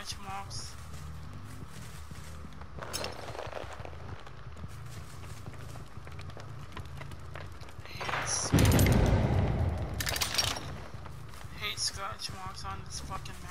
bunch of mobs. Hate Scratch marks on this fucking map.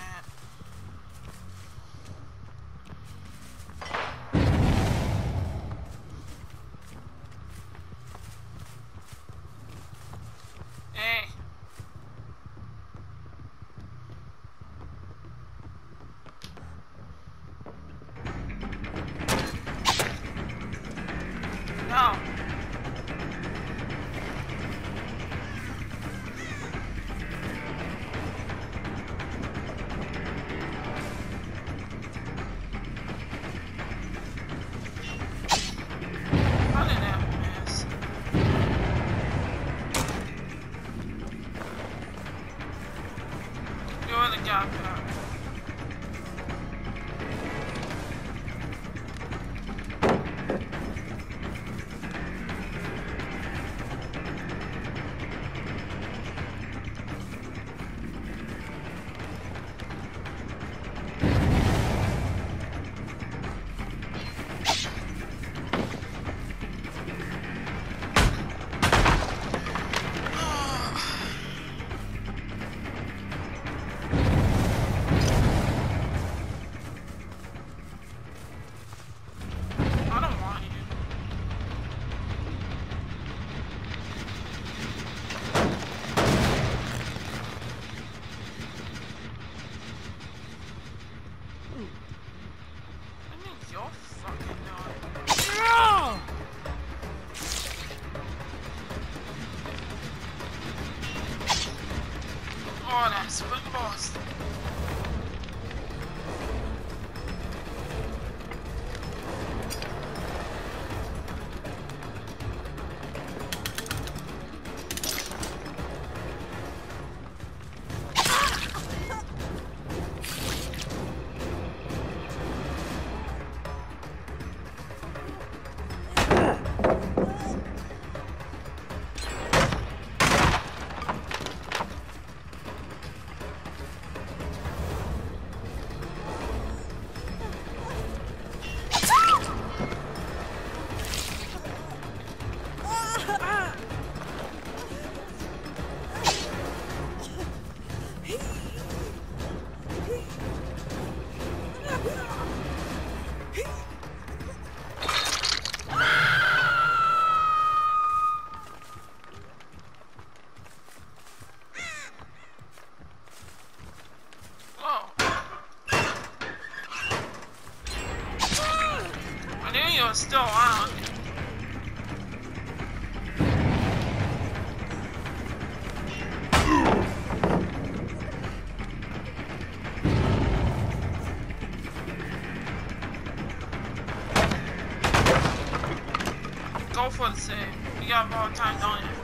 for the save. We got more time, don't you?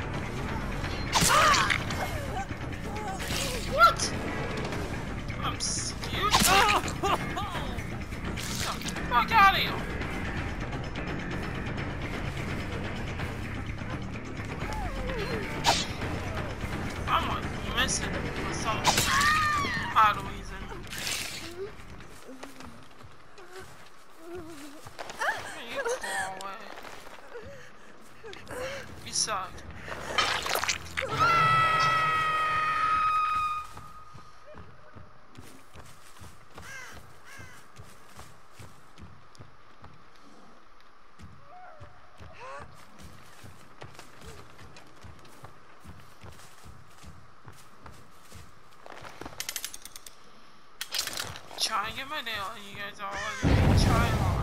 trying to get my nail, and you guys all are trying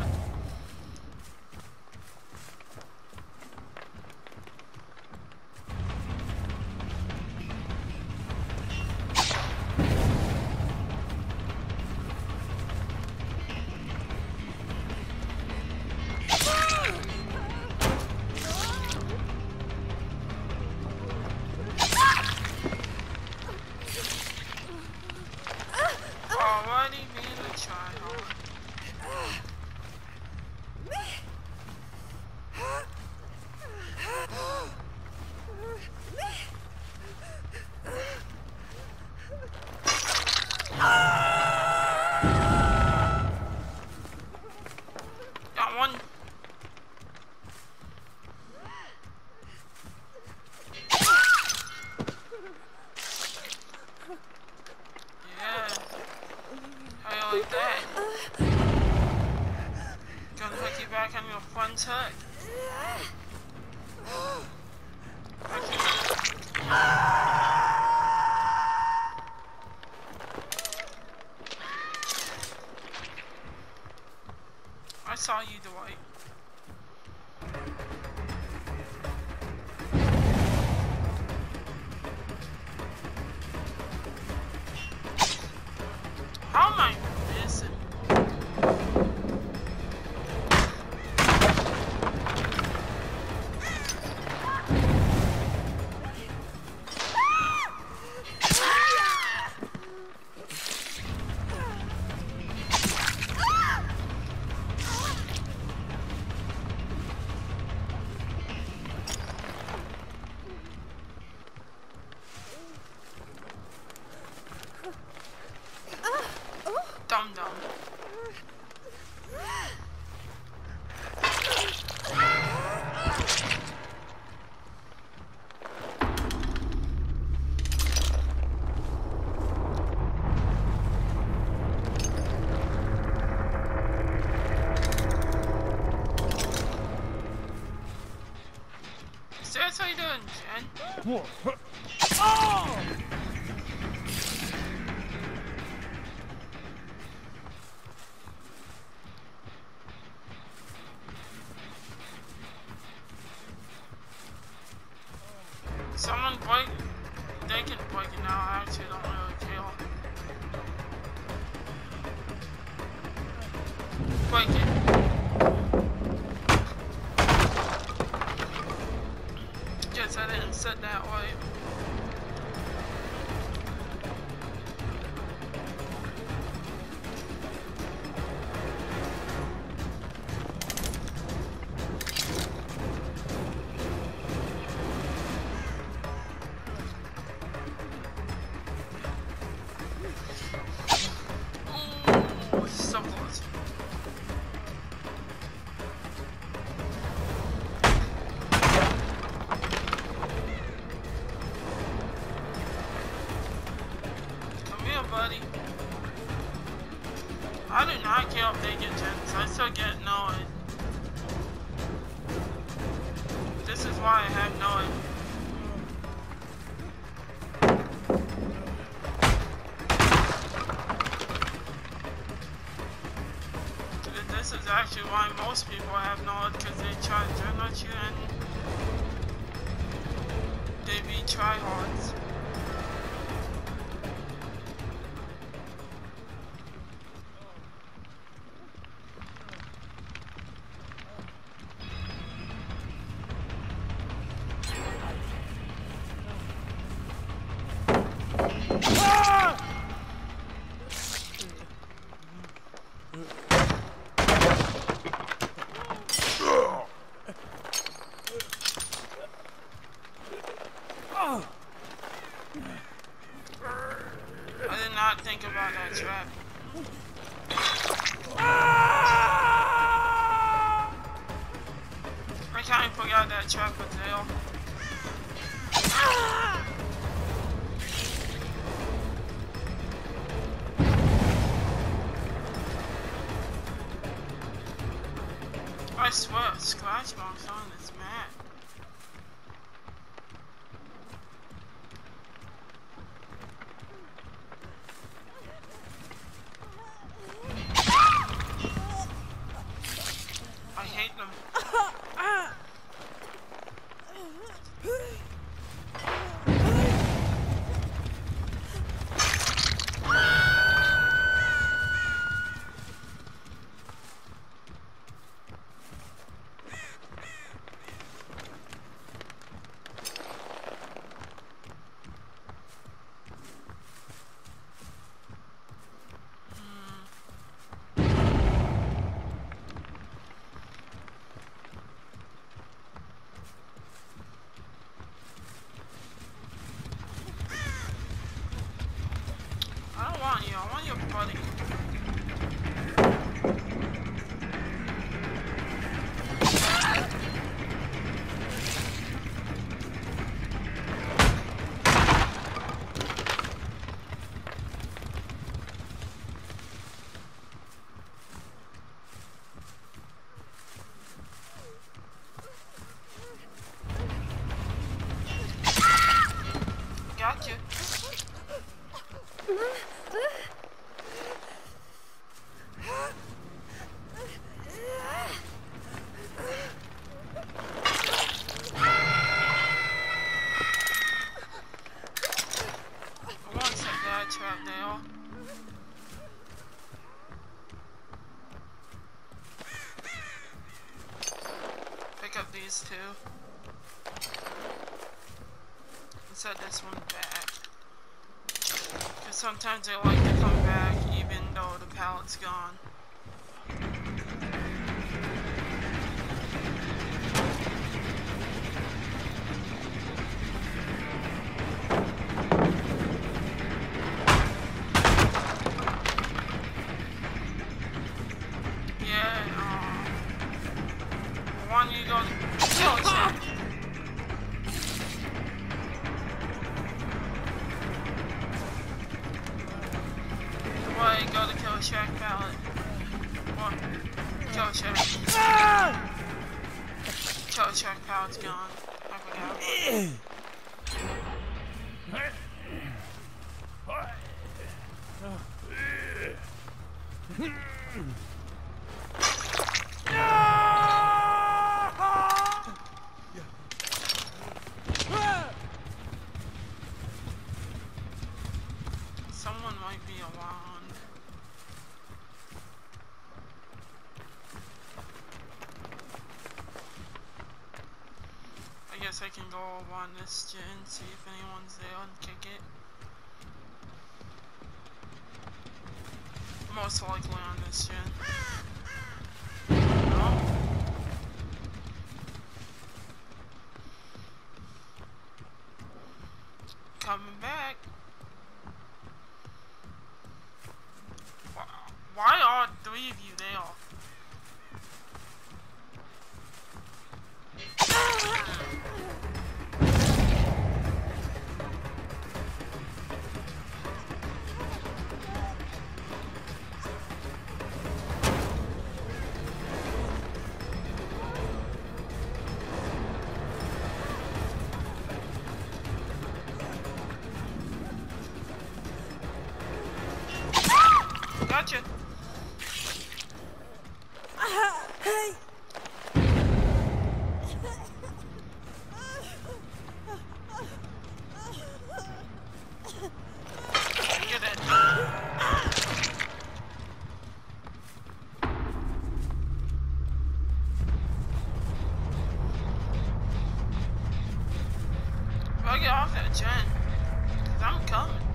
Huh? Whoa. Oh! I swear, Scratch marks on this mad. funny. These two. And set this one back. Because sometimes I like to come back even though the pallet's gone. Kill Shack pallet's gone. I forgot. Someone might be around. I guess I can go over on this gen, see if anyone's there and kick it. Most likely on this gen. get off that gen. Cause I'm coming.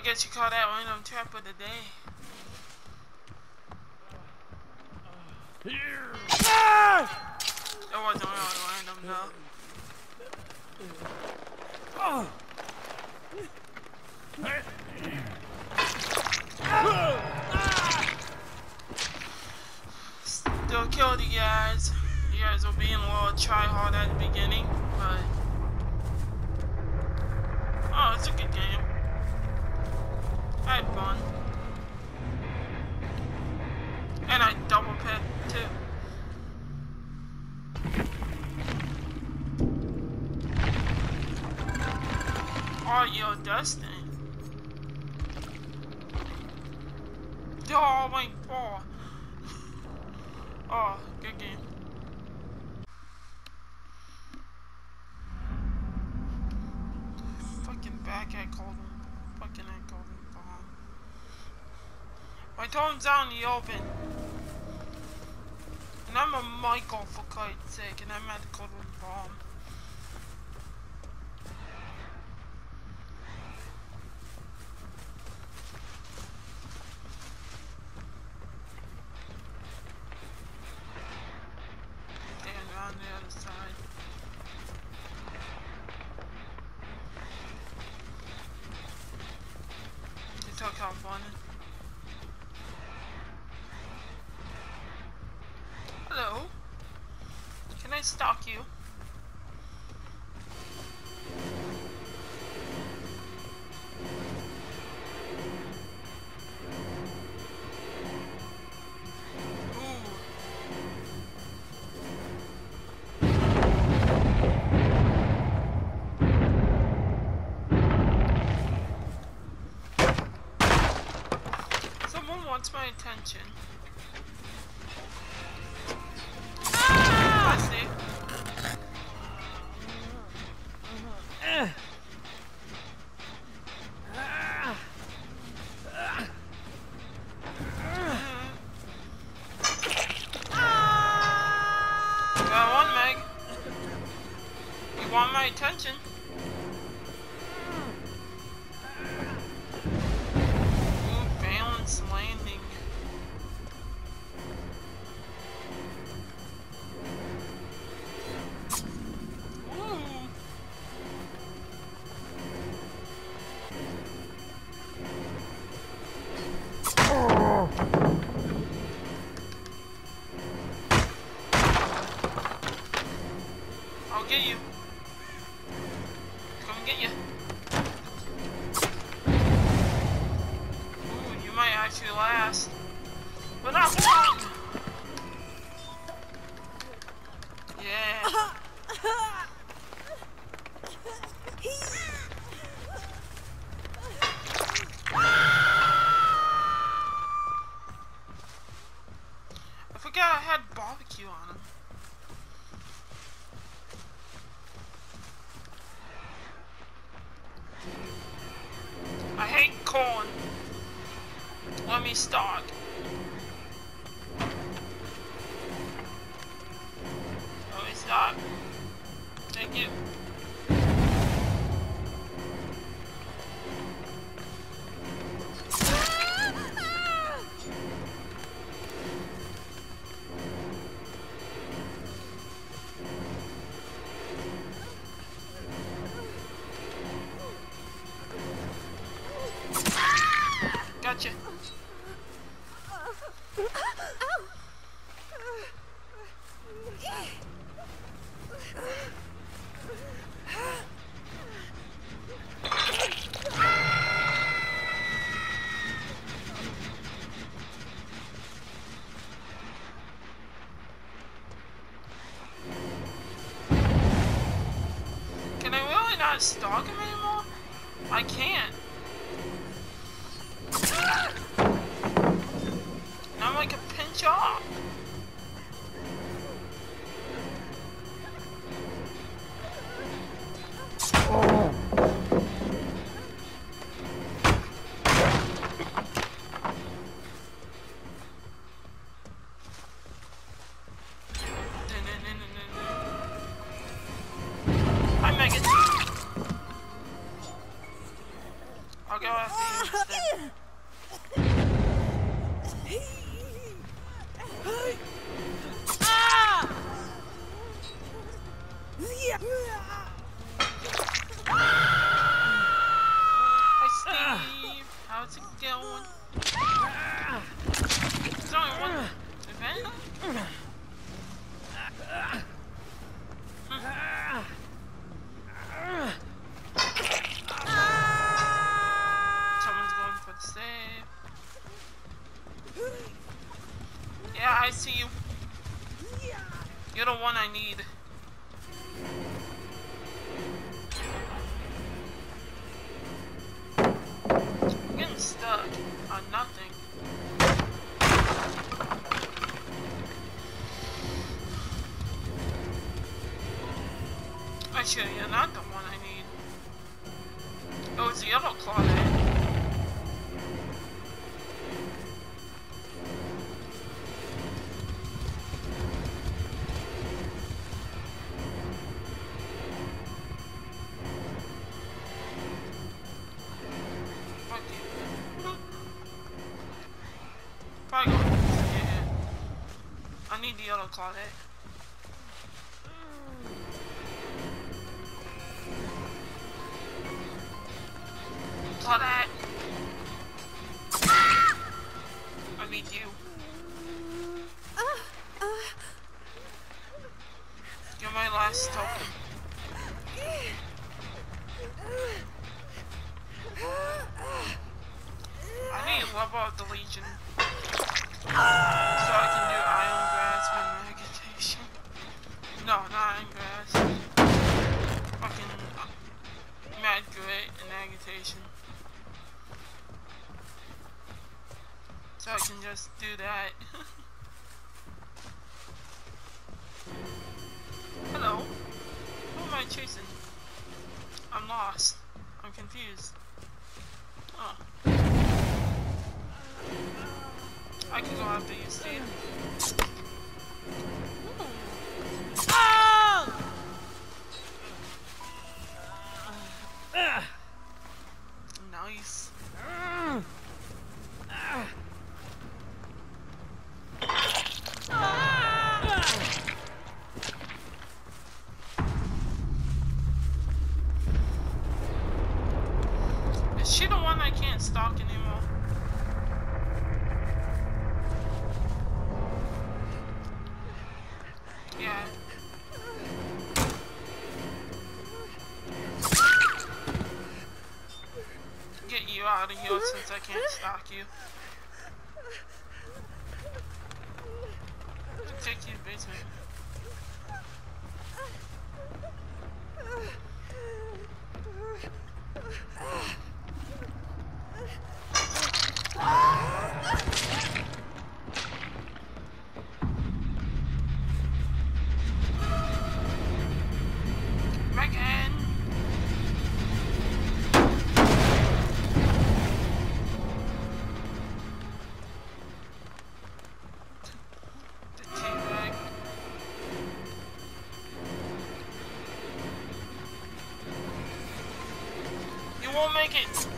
I guess you call that random trap of the day. Ah! It wasn't really random though. Oh! Still killed you guys. You guys were being a little try hard at the beginning, but oh, it's a good game. I had fun, and I double pip too. Oh, yo, Dustin. Oh my god. Oh, good game. Fucking back at. Fucking at Coldwind Farm. My tone's out in the open. And I'm a Michael for Christ's sake, and I'm at Coldwind Farm. stalk you. attention. me start. stalk him anymore? I can't. Actually, you're not the one I need. Oh, it's the yellow claw Level up the Legion. So I can do Iron Grasp and Meditation. No, not Iron Grasp. Fucking uh, Mad Grit and Agitation. So I can just do that. Hello. Who am I chasing? I'm lost. I'm confused. I can go after you, Steve. Stalk you. Make it!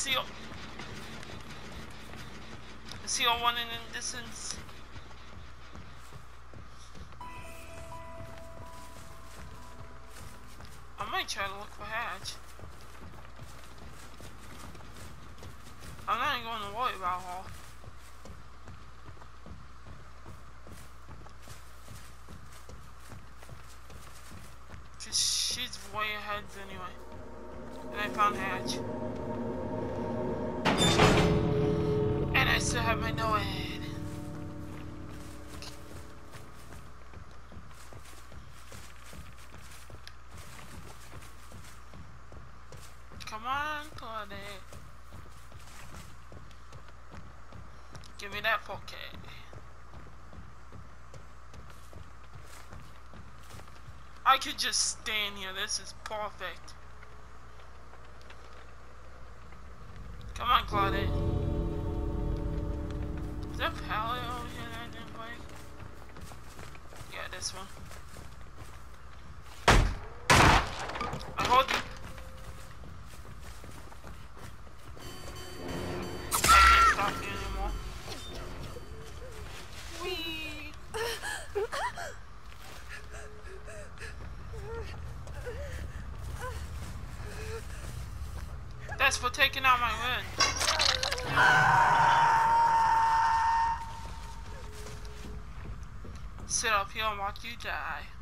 See. I see a one in the distance. I might try to look for Hatch. I'm not even going to worry about her. Cause she's way ahead anyway. And I found Hatch. Have my no head. Come on, Claudette. Give me that pocket. I could just stand here. This is perfect. Come on, Claudette. Is pallet over here that I didn't break? Yeah, this one. I hold you. I can't stop you anymore. Whee! That's for taking out my wound. Sit up here and watch you die.